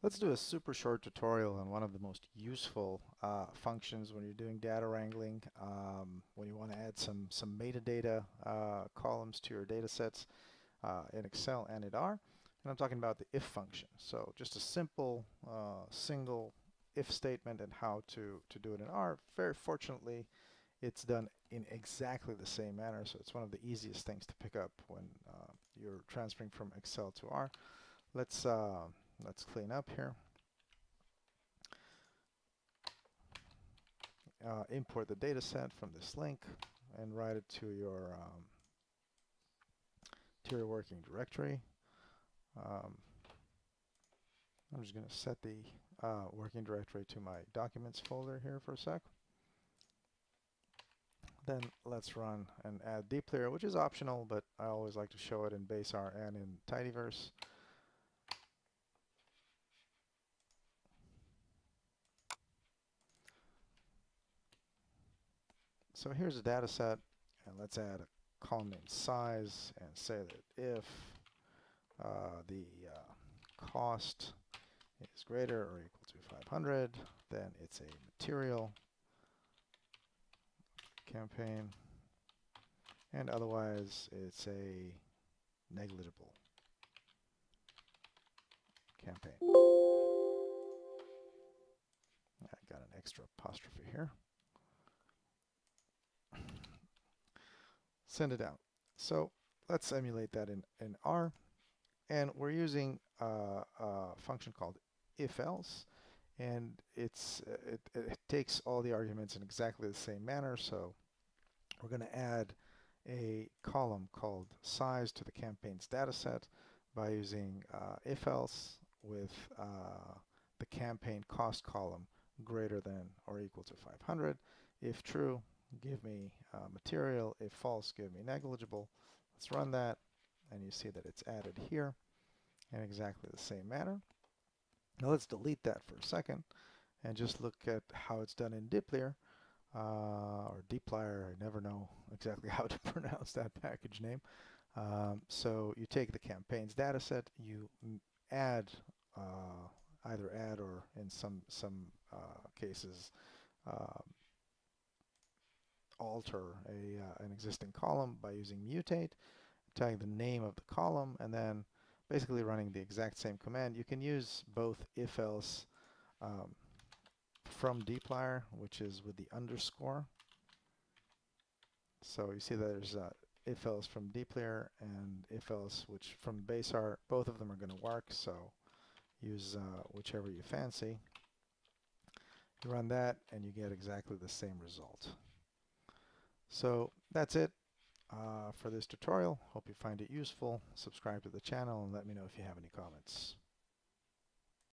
Let's do a super short tutorial on one of the most useful uh, functions when you're doing data wrangling, um, when you want to add some, some metadata uh, columns to your data sets uh, in Excel and in R. And I'm talking about the if function. So just a simple uh, single if statement and how to, to do it in R. Very fortunately, it's done in exactly the same manner. So it's one of the easiest things to pick up when uh, you're transferring from Excel to R. Let's uh, Let's clean up here. Uh, import the data set from this link and write it to your um, to your working directory. Um, I'm just going to set the uh, working directory to my documents folder here for a sec. Then let's run and add dplyr, which is optional, but I always like to show it in base R and in tidyverse. So here's a data set, and let's add a column named size and say that if uh, the uh, cost is greater or equal to 500, then it's a material campaign, and otherwise it's a negligible campaign. I got an extra apostrophe here. Send it out. So let's emulate that in, in R. And we're using uh, a function called if-else. And it's uh, it, it takes all the arguments in exactly the same manner. So we're going to add a column called size to the campaign's data set by using uh, if-else with uh, the campaign cost column greater than or equal to 500. If true, give me uh, material. If false, give me negligible. Let's run that, and you see that it's added here in exactly the same manner. Now let's delete that for a second and just look at how it's done in dplyr uh, or dplyr. I never know exactly how to pronounce that package name. Um, so you take the campaigns data set, you add uh, either add or in some some uh, cases um, alter a, uh, an existing column by using mutate, tagging the name of the column, and then basically running the exact same command. You can use both if-else um, from dplyr, which is with the underscore. So you see that there's uh, if-else from dplyr and if-else which from base R. Both of them are going to work, so use uh, whichever you fancy. You run that and you get exactly the same result. So that's it uh, for this tutorial. Hope you find it useful. Subscribe to the channel and let me know if you have any comments.